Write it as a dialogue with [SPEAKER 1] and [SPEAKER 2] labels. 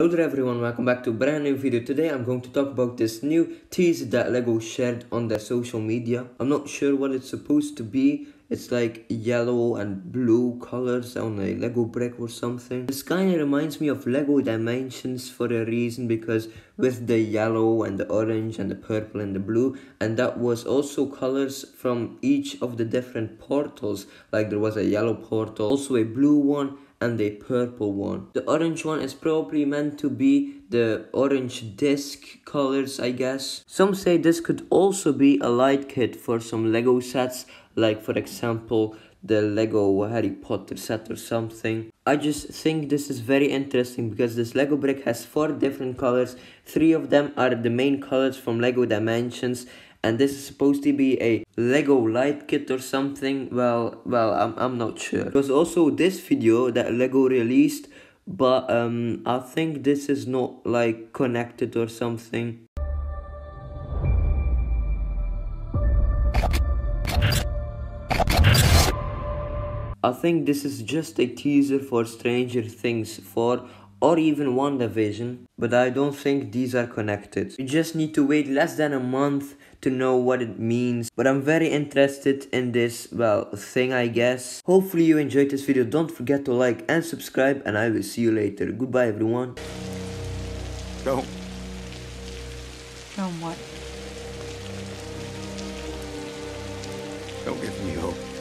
[SPEAKER 1] Hello there everyone, welcome back to a brand new video. Today I'm going to talk about this new teaser that LEGO shared on their social media. I'm not sure what it's supposed to be. It's like yellow and blue colors on a Lego brick or something. This kind of reminds me of Lego Dimensions for a reason because with the yellow and the orange and the purple and the blue and that was also colors from each of the different portals like there was a yellow portal, also a blue one and a purple one. The orange one is probably meant to be the orange disc colors, I guess. Some say this could also be a light kit for some Lego sets, like for example, the Lego Harry Potter set or something. I just think this is very interesting because this Lego brick has four different colors. Three of them are the main colors from Lego Dimensions and this is supposed to be a lego light kit or something? Well well i'm, I'm not sure. There's also this video that lego released but um i think this is not like connected or something. I think this is just a teaser for Stranger Things 4 or even WandaVision, but I don't think these are connected. You just need to wait less than a month to know what it means, but I'm very interested in this, well, thing I guess. Hopefully you enjoyed this video, don't forget to like and subscribe, and I will see you later. Goodbye everyone.
[SPEAKER 2] Don't.
[SPEAKER 3] Don't what?
[SPEAKER 2] Don't give me hope.